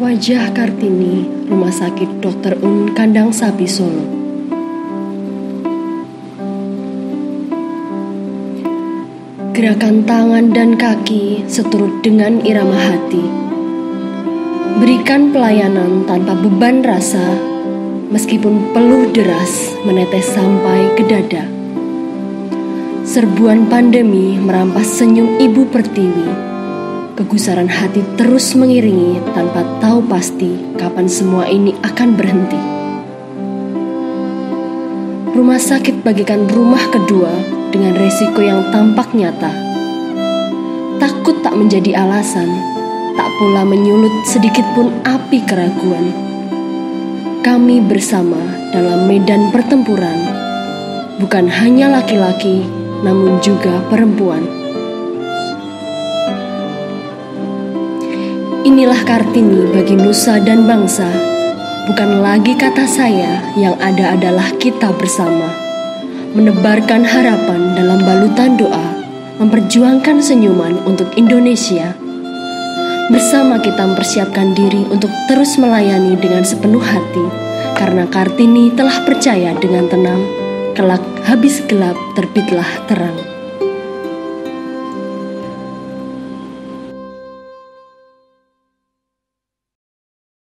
Wajah Kartini, Rumah Sakit Dr. Un Kandang Sapi Solo. Gerakan tangan dan kaki seturut dengan irama hati. Berikan pelayanan tanpa beban rasa, meskipun peluh deras menetes sampai ke dada. Serbuan pandemi merampas senyum ibu pertiwi Kegusaran hati terus mengiringi tanpa tahu pasti kapan semua ini akan berhenti. Rumah sakit bagikan rumah kedua dengan resiko yang tampak nyata. Takut tak menjadi alasan, tak pula menyulut sedikit pun api keraguan. Kami bersama dalam medan pertempuran, bukan hanya laki-laki, namun juga perempuan. Inilah Kartini bagi nusa dan bangsa. Bukan lagi kata saya, yang ada adalah kita bersama. Menebarkan harapan dalam balutan doa, memperjuangkan senyuman untuk Indonesia. Bersama kita mempersiapkan diri untuk terus melayani dengan sepenuh hati, karena Kartini telah percaya dengan tenang, kelak habis gelap terbitlah terang.